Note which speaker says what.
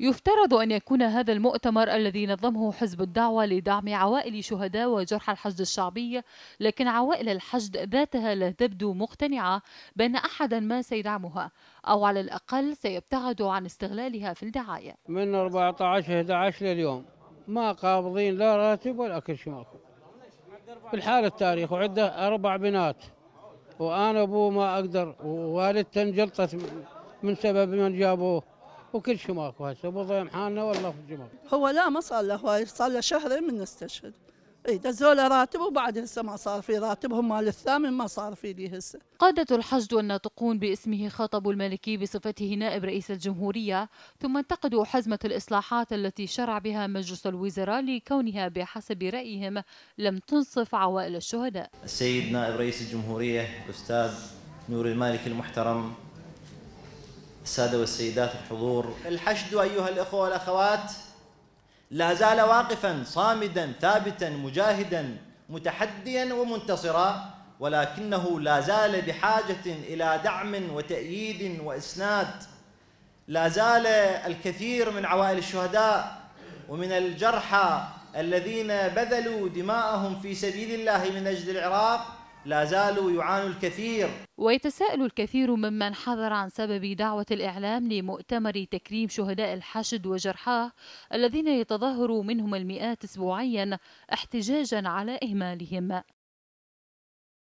Speaker 1: يفترض أن يكون هذا المؤتمر الذي نظمه حزب الدعوة لدعم عوائل شهداء وجرحى الحشد الشعبي لكن عوائل الحشد ذاتها لا تبدو مقتنعة بأن أحدا ما سيدعمها أو على الأقل سيبتعد عن استغلالها في الدعاية.
Speaker 2: من 14 11 لليوم ما قابضين لا راتب ولا كل شيء ماكو في الحال التاريخ وعنده أربع بنات وأنا أبوه ما أقدر ووالدته انجلطت من سبب من جابوه. وكل شيء ماكو هسه ابو ضيم حالنا والله في الجمال
Speaker 3: هو لا ما صار له هواي صار له شهرين من استشهد اي دزوا له راتب وبعد هسه ما صار في راتب هم مال الثامن ما صار في لي هسه.
Speaker 1: قادة الحشد والناطقون باسمه خاطبوا الملكي بصفته نائب رئيس الجمهورية ثم انتقدوا حزمة الإصلاحات التي شرع بها مجلس الوزراء لكونها بحسب رأيهم لم تنصف عوائل الشهداء.
Speaker 4: السيد نائب رئيس الجمهورية الأستاذ نور المالك المحترم السادة والسيدات الحضور. الحشد أيها الأخوة والأخوات لا زال واقفا صامدا ثابتا مجاهدا متحديا ومنتصرا ولكنه لا زال بحاجة إلى دعم وتأييد وإسناد. لا زال الكثير من عوائل الشهداء ومن الجرحى الذين بذلوا دماءهم في سبيل الله من أجل العراق لا زالوا يعانوا الكثير.
Speaker 1: ويتساءل الكثير ممن حذر عن سبب دعوة الإعلام لمؤتمر تكريم شهداء الحشد وجرحاه الذين يتظاهر منهم المئات أسبوعيا احتجاجا على إهمالهم.